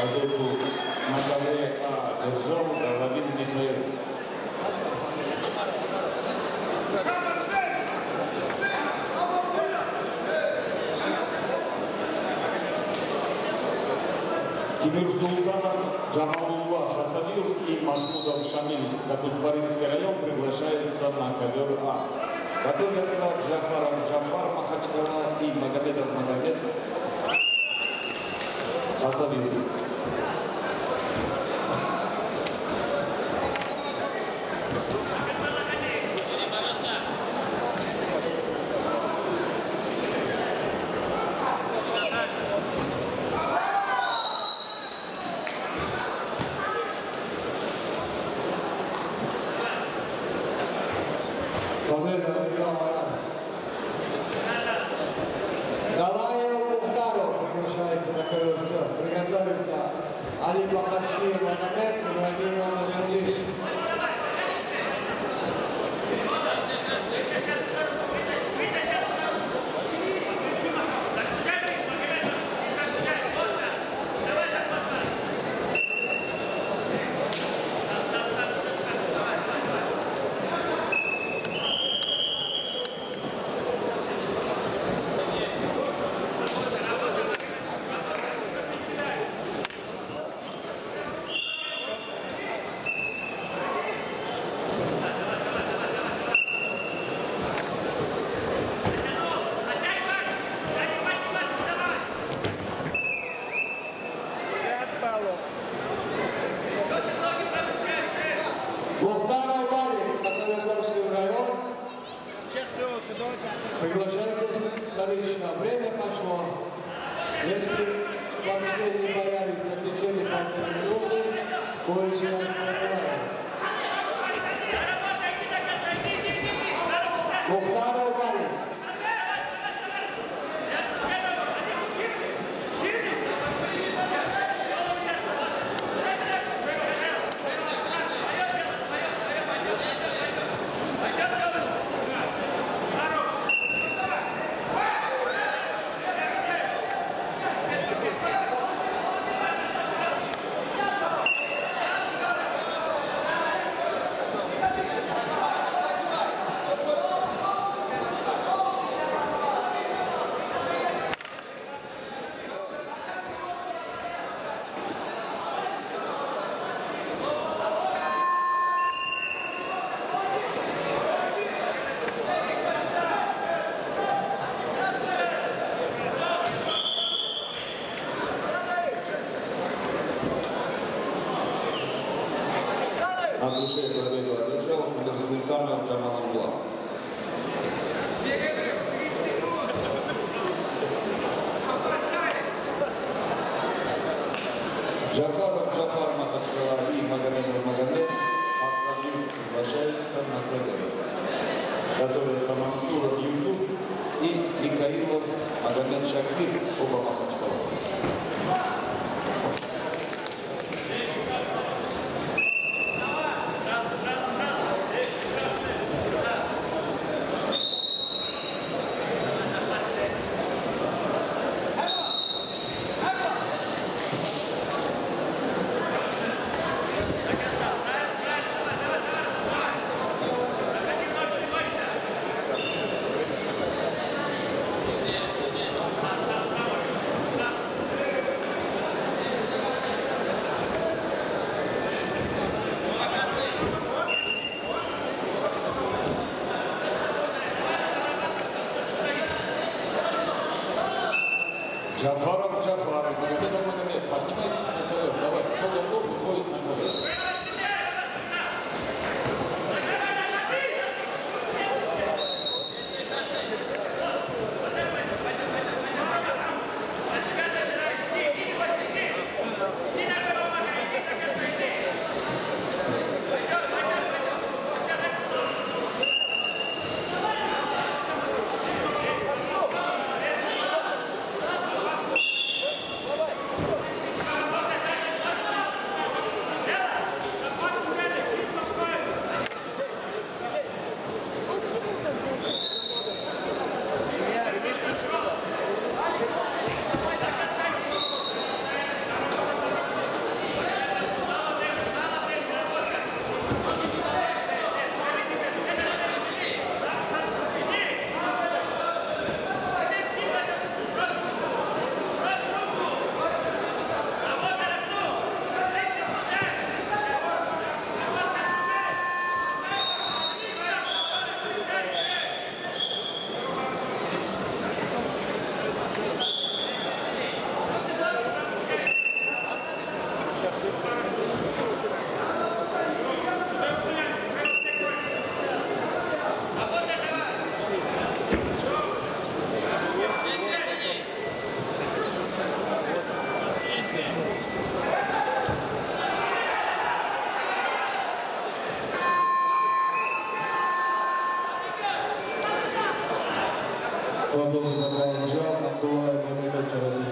Победу Наталья А. Держава, Владимир Михайлович. Тимирсултанов Джамалулла Хасамир и Махмудов Шамиль Дакуспаринский район приглашаются на ковер А. Готовятся Джафаров Джафар Махачкала и Магомедов Магомед Хасамир. coisa. Магомед Шакир, оба Махачкала. Джафаров Джафаров, Магомедов Магомед, поднимайтесь на ковер, давай, кто готов, выходит на ковер. Давай! Свобода Балджан, Абдулаев, Мамедов,